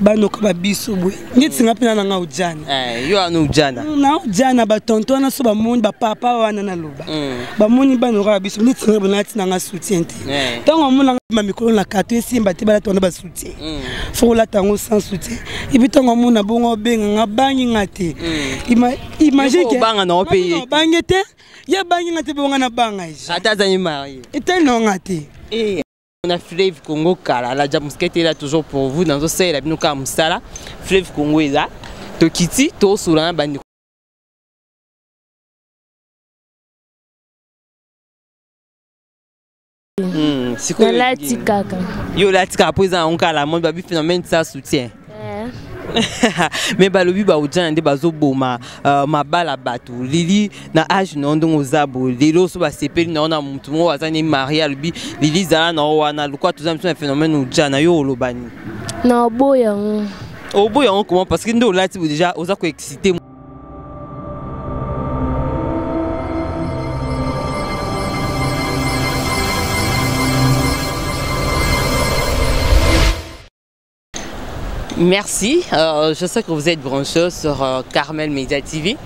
banoka babiso boye neti singa mpena na nga ujana eh, yo ana ujana mm, na ujana batonto wana so bamoni bapapa wana naloba mm. bamoni banoka babiso neti singa bona atina nga soutien te eh. ntango amona ma mikolo na kato esimba te balata wana basoutien mm. fo olata yango sans soutien ebi ntango amona bongo obenga nga bangi nga te imagineobanga na ope ye obange te ye bangi nga te bonga na banga ata azangi marie etenonga te eh. na flave congo kala la jamuskete ela toujours pour vous dans osalela bino kaka mosala flave congo eza tokiti tosola na bandi hmm, nalati kaka yo olati kaka mpo eza yango kala moni babi phénomène sa soutien me balobi baujana nde bazoboma euh, mabala bato lili na age na yo ndenge oza boye lelo so basepeli na yo na motu moko aza ne marie alobi lili zala na yo wana lokola toza miso na phénomène ujana yo olobani na obo yango obo yango comment parce que nde olati bo déjà oza koexcite Merci. Euh, je sais que vous êtes branché sur euh, Carmel Media TV.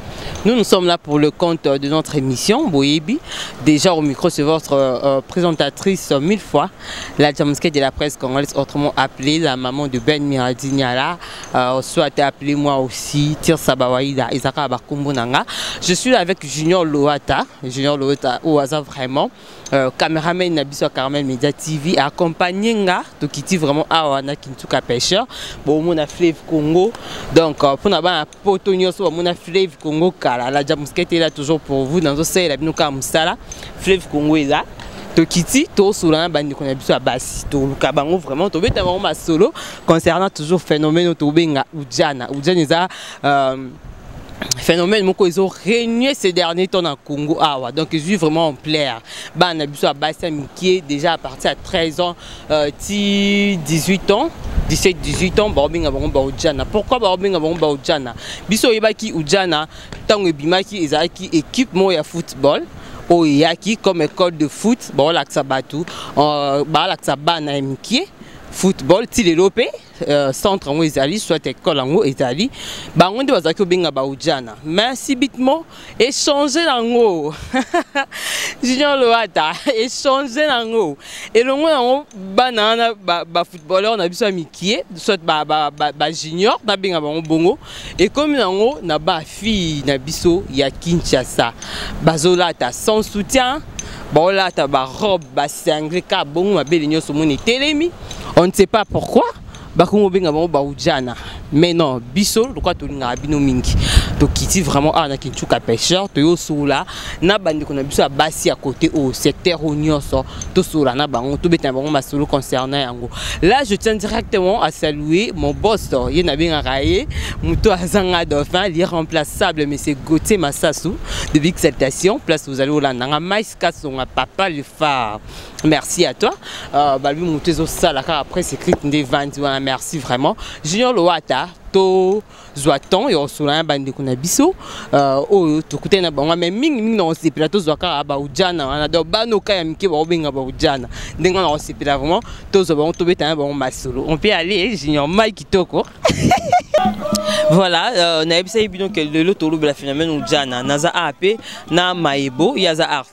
Nous, nous sommes là pour le compte euh, de notre émission, Déjà au micro, c'est votre euh, euh, présentatrice mille fois, la Jamsky de la presse congolaise, autrement appelée la maman de Ben Miradignala, soit appelée moi aussi, Tir Sabawaïda, Isaka Abakumbunanga. Je suis avec Junior Loata, Junior Loata, au vraiment. Euh, cameraman na biso ya Carmel Media TV accompagné nga tokiti vraiment awa na Kintuka pêcheur bomona Flave Congo donc euh, mpona bana poto nyonso bamona Flave Congo kala la jamuskete ela toujours pour vous dans osalela bino kaka mosala Flave Congo eza tokiti tosola na bandeko na biso ya basi toluka bango vraiment tobeta bango masolo concernant toujours phénomène oyo tobenga ujana ujana eza euh, phénomène moko ezo régner ces derniers temps na Congo awa donc ezui vraiment ampleur bana biso ya basi ya mikie déjà à partir ya 13 ans euh, ti 18 ans 17 18 ans baobenga bango baujana pourquoi baobenga bango baujana biso oyebaki ujana ntango ebimaki ezalaki équipe moko ya football oyo eyaki comme école de foot baolakisa bato euh, baolakisa bana ya mikie football ti lelo mpe Euh, centre yango ezali soit école yango ezali bango nde bazalaki kobenga baujana mais subitement échange yango junior loata échange yango elongo yango bana wana bafootballeur na biso ya mikie soit bajunior nabenga bango bongo ekomi nango na ba fille na biso ya Kinshasa bazolata sans soutien baolata ba robe ba single ka bongo mabele nyonso moni etelemi on ne sait pas pourquoi bakomi kobenga bango baujana mais non biso lokola tolingaka bino mingi tokiti vraiment awa na kinchuka pêcheur toyosula na bandeko na biso ya basi ya kote oyo secteur oyo nyonso tosola na bango tobeta na bango masolo concernant yango là je tiens directement à saluer mon boss ye nabengaka ye moto azanga dauphin l'irremplaçable monsieur gautier masasu de big salutation place ozali olanda nga mais kasonga papa le phare merci à toi euh, balobi moto ezosala kaka presse écrite nde evandi wana merci vraiment junior lowata to zwa temps ya kosolana bandeko na biso euh, oyo tokutani na bango mai mingimingi na kosepela tozwa kaka baujana wana donc banoka ya mike bakobenga baujana ndenge wana kosepela vraiment tozwa bango tobeta na bango masolo on peut aller junior mai kitoko voilà euh, nayebisaki bino ke lelo tolobela phénomène ujana naza a mpe na maebo ye aza art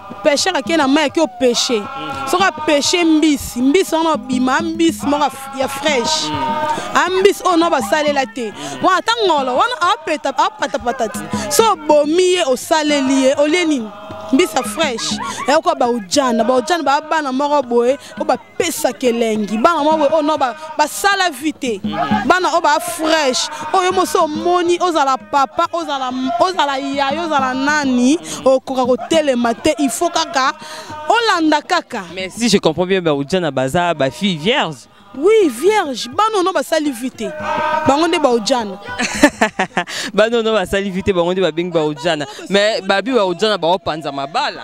pêcheur ake na mai ake opeshe soki apeshe mbisi mbisi wana obima mbisi moko ya fraîche hmm. a mbisi oyo na basalela te wana ata ngolo wana apatapata ti so obomi ye osaleli ye olie nini mbisa fresh eyoka baujana baujana baa bana moko boye pesa kelengi bana mwa boye oyo no basala vi te mhm. bana oyo baa fresh oyo mosi omoni ozala papa ozala yayo ozala nani okoka kotelema te il faut kaka olanda kaka mais si je comprends bien baudja na baza bafille vierge oui vierge bana ono basali vi te bango nde baudjana bana ono basali vi te bango nde babengi baudjana mais babi baudjana baopanza mabala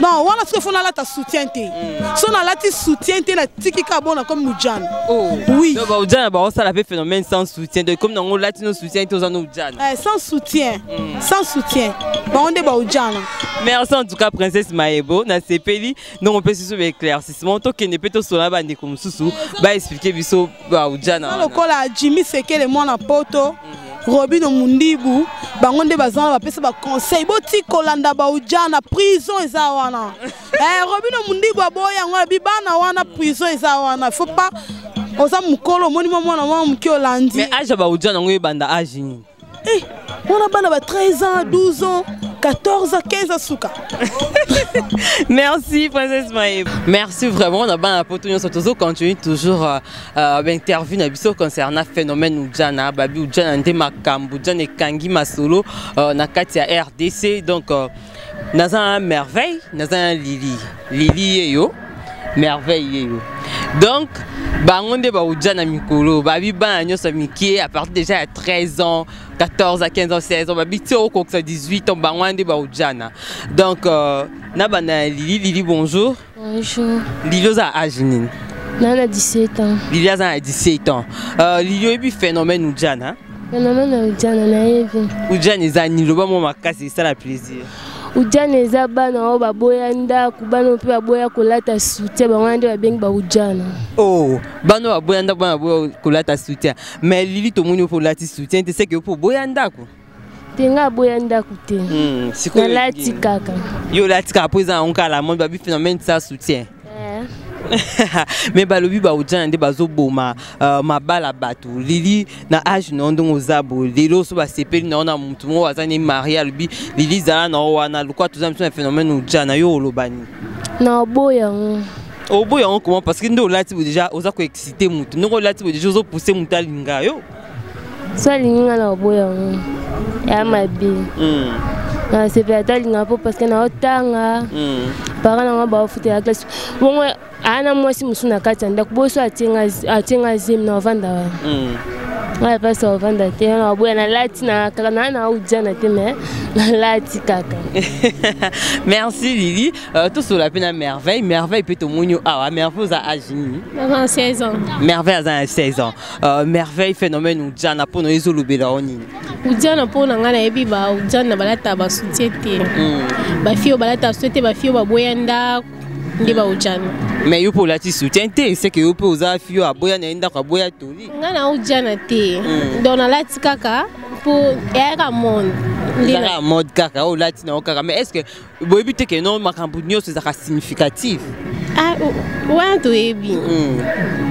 non wana soki fo nalata soutien te mm. so nalati soutien te natiki kaka bona comme mujana oh. oui baujana baosala mpe phénomène sans soutien donc comme nango olati no soutien te oza no ujana eh, sans soutien mm. sans soutien bango nde baujana merci en tout cas princesse maebo nasepeli ndongo mpe susu baéclaircissement tokende mpe tosola bandeko mosusu baexplike biso baujana lokola jimi sekele mwana poto mhm. robino mundibu bango nde baza wana bapesa baconseil boti kolanda baujana prison eza wana eh, robino mundibu aboya yango alobi bana wana prison eza wana faut pas oza mokolo omoni mwa mwana mwa moke olandi mais age ya baujana yango ebanda age nini Eh, wana bana ba 13 ans, 12 ans, 14 ans, 15 ans suka. Merci princesse Maïb. Merci vraiment na bana poto nyoso tozo continue toujours euh, euh, interview na biso concernant phénomène Ujana, babi Ujana nde makambo, Ujana ekangi masolo euh, na kati ya RDC donc euh, naza na merveille naza na lili lili ye yo merveille ye yo donc bango nde baudja na mikolo babi bana nyonso mike à partir déjà ya 13 ans 14 à 15 ans 16 ans babi ti okokisa 18 ans bango wana nde baudjana donc euh, na banda ya lili lili bonjour Bonjour. Lilio za âge nini? Na na 17 ans. Lilio za na 17 ans. Euh Lilio ebi phénomène Ujana. Hein? Phénomène Ujana na yebi. Ujana eza ni loba mo makasi esala plaisir. Ujana eza bana oyo baboya ndako, bana mpe baboya kolata soutien, bango nde babengi ba Ujana. Oh, bana baboya ndako, bana baboya kolata soutien. Mais Lili tomoni opo olati soutien, te seke opo boya ndako. te nga aboya ndako te hmm, nalati kaka yo olati kaka mpo eza yango kaka la mode babi phénomène sa soutien eh. me balobi baujana nde bazoboma euh, mabala bato lili na age na yo ndenge oza boye lelo so basepeli na yo na motu moko aza ne marie alobi lili zala na yo wana lokwa toza biso na phénomène ujana yo olobani na obo yango obo yango comment parce que nde olati bo déjà oza koexcite motu ndenge olati bo déjà ozopousse motu alinga yo so alingi nga na koboya yango ya mabe hmm. nasepela ata alinga mpo parce que naotanga hmm. para nango baofutela classe bongo aa na mwasi mosusu na kati ya ndako boso atie nga zemi na ovanda wa hmm. ngai mpasi ovanda te na oboya nalati na kaka naa na aujana te me nalati kaka merci lili euh, tosola mpe na merveille merveille mpe tomoni awa merveille oza age nini merveille aza na 16 ans Euh, merveille phénomène udjana mpo na yo ezolobela yo nini udjana mpo na ngai nayebi ba udjana balata basoutien te hmm. bafille oyo balata basoutien te bafille oyo baboya ndako nde baudjana mais yo mpe olati soutien te seke yo mpe oza fille oyo aboya na ye ndako aboya toli ngai na udjana te hmm. donc nalati kaka mpo eyaka monde ezalaka mode kaka oyo olati na yo kaka mais est ce que boyebi te keno makambo nyonso ezalaka significative ah, wana toyebi hmm.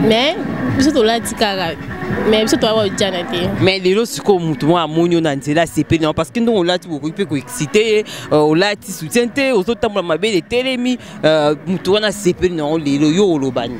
mais biso tolati kaka mais biso toyaka ojana te mais lelo sikoyo motu mwa amoni yo na nzela asepeli yango parce que ndongo olati bokoki mpe koexcite ye euh, olati soutien te ozotambola mabele etelemi euh, motu wana asepeli na yango lelo yo olobani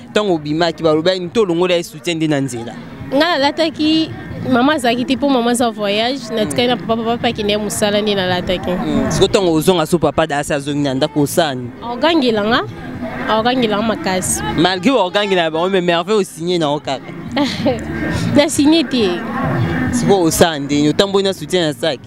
ntango obimaki balobaki nini to olongoli ya soutien nde na nzela ngai nalataki mama azalaki te mpo mama aza voyage natikali na papa papa mpe akende ya mosala nde nalataki hmm, siko ntango ozonga so papa dasi azongi na ndako osani ogangela nga ogangela nga makasi malgré ogangela na bango me merveille osigne na yango kaka nasigne te sikoyo osala ndeni otamboli na soutien ya saki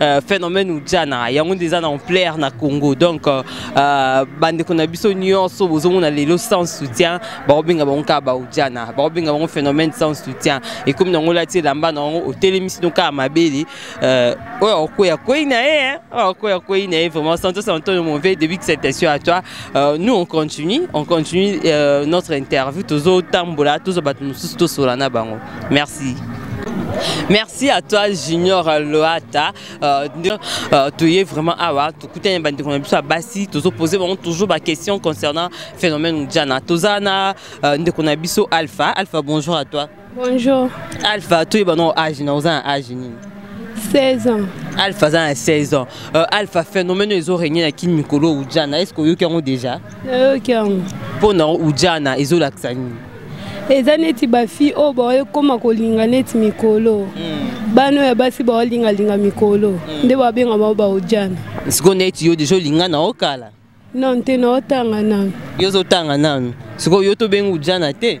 Euh, phénomène ujana yango nde eza na ampleur na congo donc euh, euh, bandeko na biso nyonso bozomona lelo sans soutien bakobenga bango kaka baujana bakobenga bango phénomène sans soutien ekomi nango olati elamba na yango otelemisi no kaka mabele oyo akokwei akwei na ye oyo akokwei akwei na ye vraiment santos antonio monve début de cette session à toi nous on continue on continue notre interview tozotambola tozwa bato mosusu tosola na bango merci merci à toi junior loata euh, euh, tu es vraiment awa tokutani bandeko na biso ya basi tozopose bango toujours baquestion concernant phénomène jana toza na euh, ndeko na biso alpha alpha bonjour à toi bonjour alpha toyeba no age na oza na age nini 16 ans alpha aza na 16 ans alpha phénomène ezo règne na kin mikolo ujana est ce que oyoki yango déjà nayoki yango mpo na ujana ezolakisa nini eza neti bafille oyo baekoma kolinga neti mikolo hmm. bana oyo ya basi baolingalinga mikolo hmm. nde babenga bango baujana sikoyo neti yo deja olinga na okala non te naotanga nanu yo ozotanga nanu sikoyo yo tobenga ujana te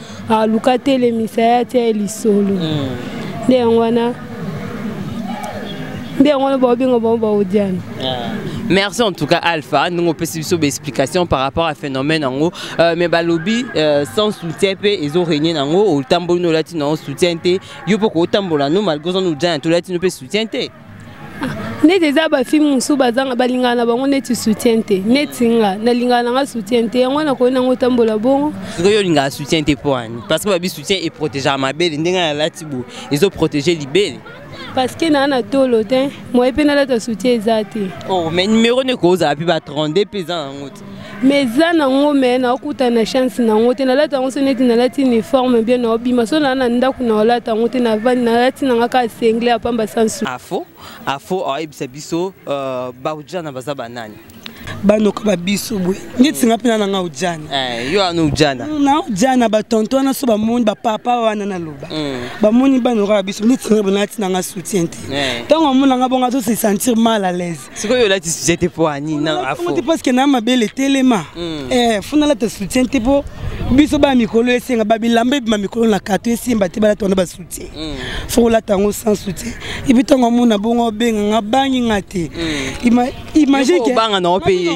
aluka telemisa ye atia ye lisolo hmm. nde yango wana nde yango wana baobenga bango baodiana ah. merci en tout cas alpha ndenge opesi biso baexplication par rapport à phénomène yango euh, mais balobi euh, sans soutien mpe ezo renie nango otamboli no olati nango soutien te yo mpe okotambola no malgré oza no ojana te olati no mpe soutien te neti eza bafilme mosusu bazanga balingaka na bango neti soutien te neti nga nalingaka nanga soutien te yango nakoki nango otambola bongo sikoyo olingaka soutien te mpo ani parce que babi soutien eprotegaka mabele ndenge nalati boye ezoprotege libele parce que naa na tolo te moye mpe nalata soutien eza te oh mais numero nde ekozala mpe ba 32 mpe eza nango te mais eza nango me naokutana na chance nango te nalata yango so neti nalati uniforme bien naobima so naa na ndako naolata yango te navandi nalati nanga kaka sengle ya pamba sansu afo afo aoyebisa biso euh, baujana baza banani banoka ba biso boye neti nga mpena nanga ujana eh, yo ana ujana mm, na ujana batonto wana so bamoni bapapa wana naloba mm. bamoni banoka ba biso neti nga bonalati nanga soutien te eh. ntango amonanga bongo azo se sentir mal à l'aise sikoyo olati soutien te mpo ani na afo te parce que na mabele etelema hmm. eh, fo nalata soutien te mpo biso ba mikolo esenga babilamba ebima mikolo na kato esimba te balata wana basoutien hmm. fo kolata yango sans soutien epuis ntango amona bongo obenga nga bangi nga te hmm. imagine ke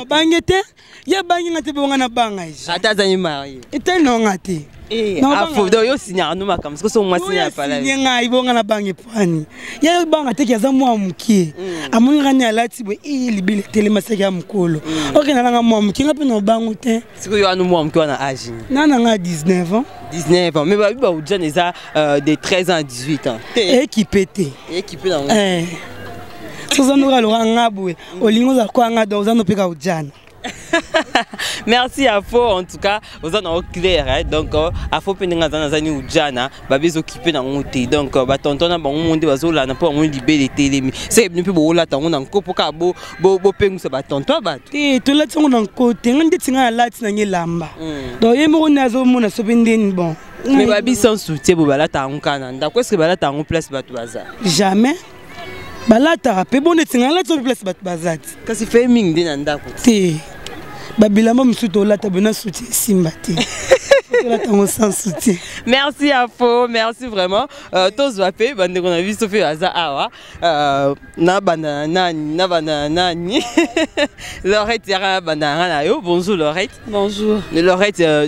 obanga te ye bangi nga te bonga na banga eza ata azangi marie etali na nga te eh, afodo yo signaka no makambo sikoso mwasi ya palaiye ngai bonga na bange pani ye banga teki aza mwa mokie mm. amoni nga ni alati boye i eh, libele etelema seki ya mokolo mm. okenda nanga mwa mokie nga mpe na obango te sikoyo wana mwa mokie wana age na nanga 19 ans 19 ans mais babi baujane eza euh, de 13 ans 18 ans ekipe te ekipe nango eh. sozanoka loka nga boye olingi ozala kwanga donc oza nopeka ujana merci afo en tout cas oza nango claire hein? donc euh, afo mpe ndenge aza nazani ujana babi ezokipe nango te donc euh, batonton na bango mo nde bazolanda mpo yango libele etelemi seke bino mpe bokolata yango na nko mpo kaka bopengwisa batonton ya bato te tolati yango na nko te ngai ndeti ngai alati nange elamba hmm. donc ye moko nde azomona sope ndeni bon mais babi sans soutien bo balata yango kaka na ndako eske balata yango place bato baza jamais balataka mpe bona etinga nalati oyo place bato baza te kasi feye mingi nde na ndako te babilamba mosusu tolata bena suti esimba te tolatango sans soutien merci ya fo merci vraiment euh, tozwa mpe bandeko na biso mpe baza awa euh, nabanda na nani nabanda na nani lorette yaka nabanda nanga na yo bonjour lorette bonjour lorette euh,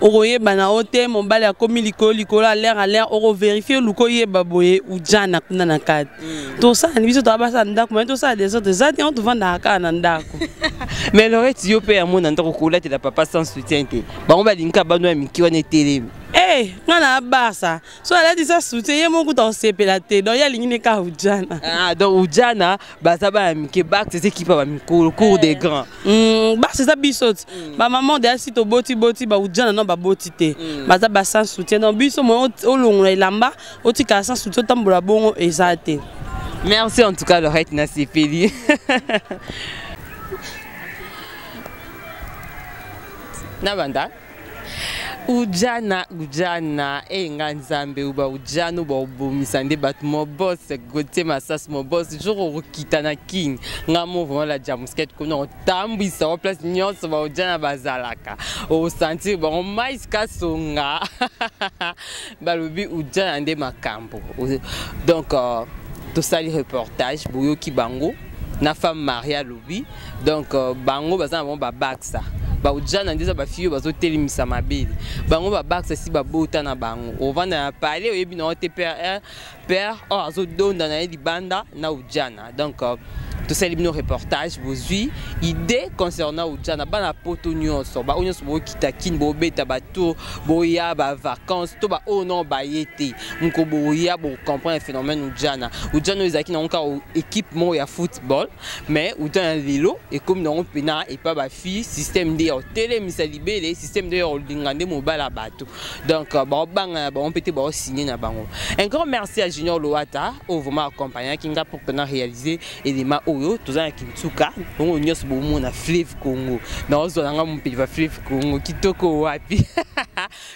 okoyeba na yo te mobali akomi likolo likolo alere alere okoverifie oluka oyeba boye ujana kuna na kati mm. tosala ni biso toya basala ndako mai tosala desordre eza te yango tovandaka kaka na ndako mais lorete yo mpe yamona ndako kolatela papa sans soutien te bango balingaka bano ya miki wana etelemi e eh, ngai na barsa so alati sa soutien ye moko kuta osepela te donc ye alingi nde kaka ujana ah, donc ujana baza bana mike bax eza ekipa ba mikolo cour des eh. grands mm, bax eza biso ti mm. bamaman deya si tobotiboti baujana no baboti te mm. baza ba sans soutien donc biso moye olongola elamba otikala sans soutien otambola bongo eza te merci en tout cas lorette nasepeli nabanda ujana ujana e eh, nga nzambe uba ujana uba obomisa nde bato mobos gotie masas mobos jour okokita na king nga mo vraiment la jamusket kuna otambwisa yango place nyonso baujana bazalaka osentir bango mais kasonga balobi ujana nde makambo donc euh, tosali reportage boyoki bango na femme maria lobi donc euh, bango baza na bango babakisa baujana nde eza bafiyo bazotelemisa mabele bango babakisa esi babota na bango ovanda na pale oyebi na yo te père père oyo oh, azodonda na ye libanda na ujana donc euh, tosali bino reportage bozwi idée concernant ujana bana poto nyonso baoyo nyonso bokita kini bobeta batour boya bavacance to baoyo oh no baye te moko boya bocomprendre phénomène ujana ujana oyo ezalaki nango kaka équipe moko ya football mais uta na lelo ekomi nango mpena epa bafille système nde ya kotelemisa libele système nde ya kolinga nde mobali ya bato donc euh, baobanga na bango mpe te baosigne na bango un grand merci ya junior loata oyo vraiment accompagnaki nga pour pena réalise elema oyo toza na kinsuka bongo nyonso bomona flave congo naozwa na nga mopeli ba flave congo kitoko wapi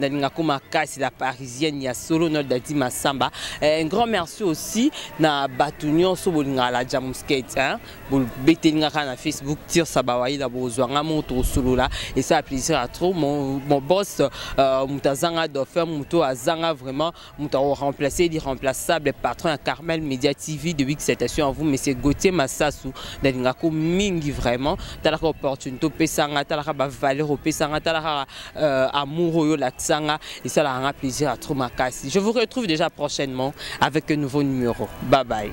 Nalinga koma kasi la parisienne ya solo no dadi masamba. Eh, un grand merci aussi na batu nyonso bolinga la jamusket hein. Bobetelinga ka na Facebook tire sabawayi la bozwa nga moto solola et ça plaisir à trop mon, mon boss euh, mutazanga dauphin muto azanga vraiment moto akoremplace l'irremplaçable patron ya carmel media tv de big citation à vous monsieur gautier masasu nalingako mingi vraiment talaka opportunité opesa nga talaka bavaleur opesa nga talaka euh, amour oyo olakisa nga esalaka nga plaisir ya trop makasi je vous retrouve déjà prochainement avec un nouveau numéro bye bye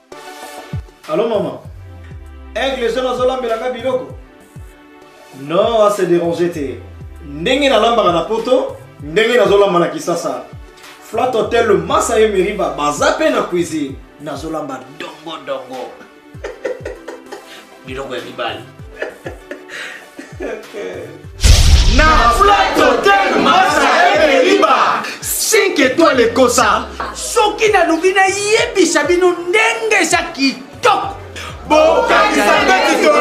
Allô maman Aigle jeune azolambela nga biloko Non, ase déranger te. Ndenge nalambaka na poto, ndenge nazolamba na Kisasa. Flat Hotel Masa ye Meriba baza pe na cuisine. Nazolamba dongo dongo. biloko ya mibali na flat hotel masa ebeliba 5 étoile ekosa soki naluki nayebisa bino ndenge eza kitoko bokanisa nde kitoko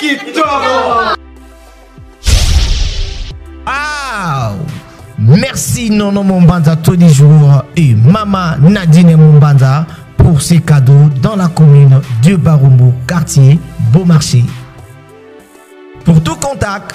kitoko Merci Nono Mombanda tous les jours et Mama Nadine Mombanda pour ces cadeaux dans la commune de Barumbo, quartier Beaumarchais. Pour tout contact,